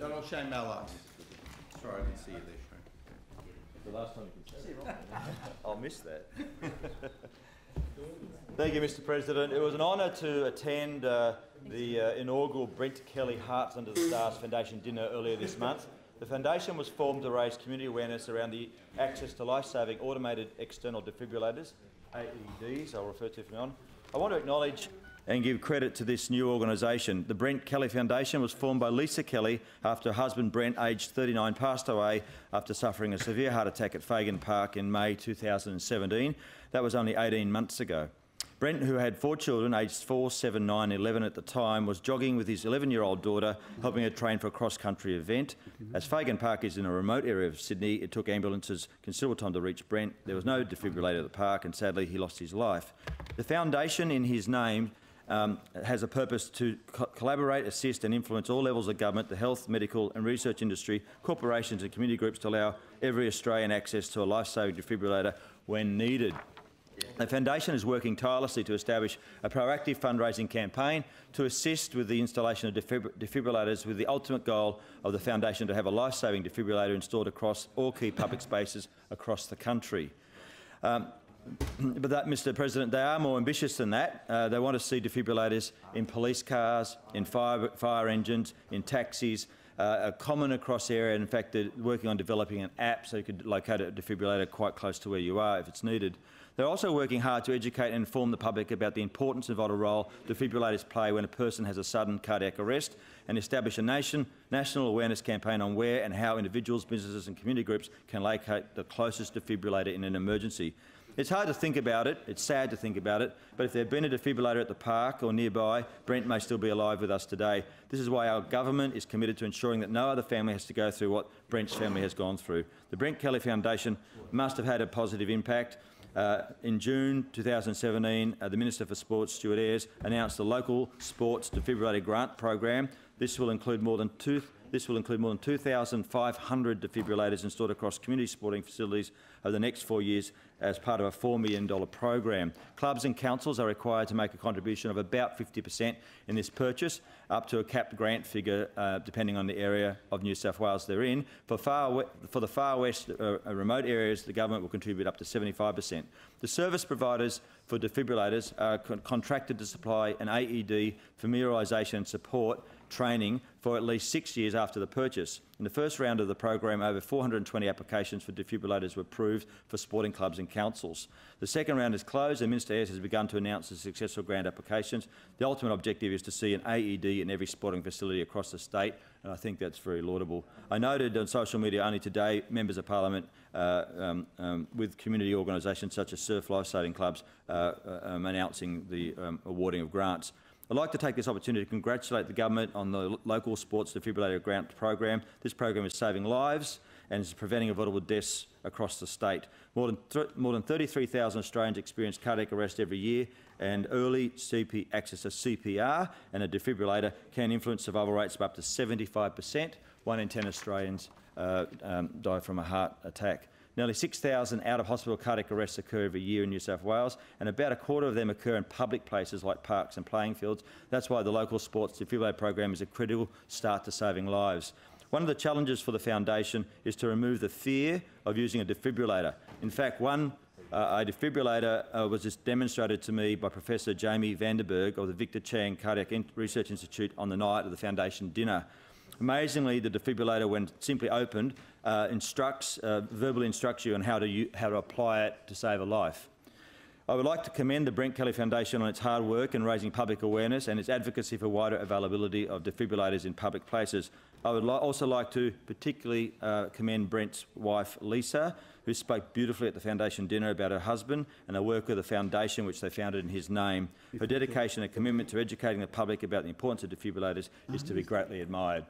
Is that all Shayne Mallard? Sorry, I didn't see you there, Shayne. The last time you can say I'll miss that. Thank you, Mr President. It was an honour to attend uh, the uh, inaugural Brent Kelly Hearts Under the Stars Foundation dinner earlier this month. The foundation was formed to raise community awareness around the access to life-saving automated external defibrillators, AEDs, I'll refer to from now on. I want to acknowledge and give credit to this new organisation. The Brent Kelly Foundation was formed by Lisa Kelly after her husband Brent, aged 39, passed away after suffering a severe heart attack at Fagan Park in May 2017. That was only 18 months ago. Brent, who had four children, aged 4, 7, 9, 11 at the time, was jogging with his 11-year-old daughter, helping her train for a cross-country event. As Fagan Park is in a remote area of Sydney, it took ambulances considerable time to reach Brent. There was no defibrillator at the park, and sadly, he lost his life. The foundation in his name um, has a purpose to co collaborate, assist and influence all levels of government, the health, medical and research industry, corporations and community groups to allow every Australian access to a life-saving defibrillator when needed. The Foundation is working tirelessly to establish a proactive fundraising campaign to assist with the installation of defib defibrillators with the ultimate goal of the Foundation to have a life-saving defibrillator installed across all key public spaces across the country. Um, but that, Mr President, they are more ambitious than that. Uh, they want to see defibrillators in police cars, in fire, fire engines, in taxis, uh, common across area. In fact, they're working on developing an app so you could locate a defibrillator quite close to where you are if it's needed. They're also working hard to educate and inform the public about the importance and vital role defibrillators play when a person has a sudden cardiac arrest and establish a nation, national awareness campaign on where and how individuals, businesses and community groups can locate the closest defibrillator in an emergency. It's hard to think about it, it's sad to think about it, but if there had been a defibrillator at the park or nearby, Brent may still be alive with us today. This is why our government is committed to ensuring that no other family has to go through what Brent's family has gone through. The Brent Kelly Foundation must have had a positive impact. Uh, in June 2017, uh, the Minister for Sports, Stuart Ayres, announced the local sports defibrillator grant program. This will include more than two this will include more than 2,500 defibrillators installed across community sporting facilities over the next four years as part of a $4 million program. Clubs and councils are required to make a contribution of about 50% in this purchase, up to a capped grant figure uh, depending on the area of New South Wales they're in. For, far for the far west uh, uh remote areas, the government will contribute up to 75%. The service providers for defibrillators are con contracted to supply an AED familiarisation and support training for at least six years after the purchase. In the first round of the program, over 420 applications for defibrillators were approved for sporting clubs and councils. The second round is closed and Minister Ayres has begun to announce the successful grant applications. The ultimate objective is to see an AED in every sporting facility across the state, and I think that's very laudable. I noted on social media only today members of parliament uh, um, um, with community organisations such as Surf Lifesaving Clubs uh, uh um, announcing the um, awarding of grants. I'd like to take this opportunity to congratulate the government on the local sports defibrillator grant program. This program is saving lives and is preventing avoidable deaths across the state. More than, more than 33,000 Australians experience cardiac arrest every year and early CP access to CPR and a defibrillator can influence survival rates of up to 75%. One in 10 Australians uh, um, die from a heart attack. Nearly 6,000 out-of-hospital cardiac arrests occur every year in New South Wales, and about a quarter of them occur in public places like parks and playing fields. That's why the local sports defibrillator program is a critical start to saving lives. One of the challenges for the Foundation is to remove the fear of using a defibrillator. In fact, one uh, a defibrillator uh, was just demonstrated to me by Professor Jamie Vandenberg of the Victor Chang Cardiac Research Institute on the night of the Foundation dinner. Amazingly, the defibrillator, when simply opened, uh, instructs, uh, verbally instructs you on how to, how to apply it to save a life. I would like to commend the Brent Kelly Foundation on its hard work in raising public awareness and its advocacy for wider availability of defibrillators in public places. I would li also like to particularly uh, commend Brent's wife, Lisa, who spoke beautifully at the Foundation dinner about her husband and the work of the Foundation, which they founded in his name. Her dedication and commitment to educating the public about the importance of defibrillators is to be greatly admired.